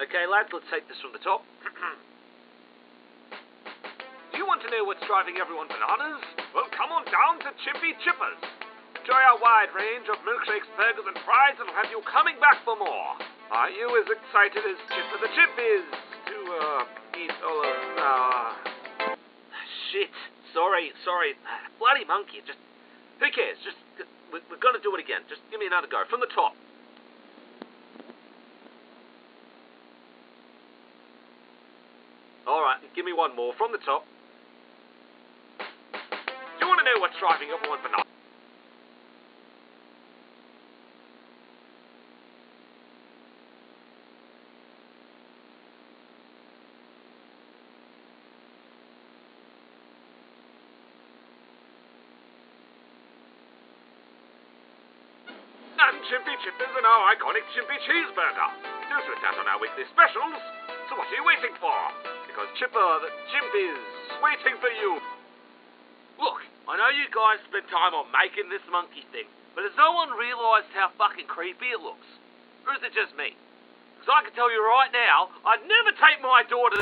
Okay, lads, let's take this from the top. You want to know what's driving everyone bananas? Well, come on down to Chippy Chippa's. Enjoy our wide range of milkshakes, burgers, and fries that'll have you coming back for more. Are you as excited as Chippa the Chip is to, uh, eat all of our... Shit. Sorry, sorry. Bloody monkey. Just. Who cares? Just. We're, we're gonna do it again. Just give me another go. From the top. Alright, give me one more. From the top. You want to know what's driving everyone bananas? And Chimpy Chippa's and our iconic Chimpy Cheeseburger. Do sit down on our weekly specials. So what are you waiting for? Because Chippa the Chimp is waiting for you. Look, I know you guys spent time on making this monkey thing, but has no one realised how fucking creepy it looks? Or is it just me? Because I can tell you right now, I'd never take my daughter.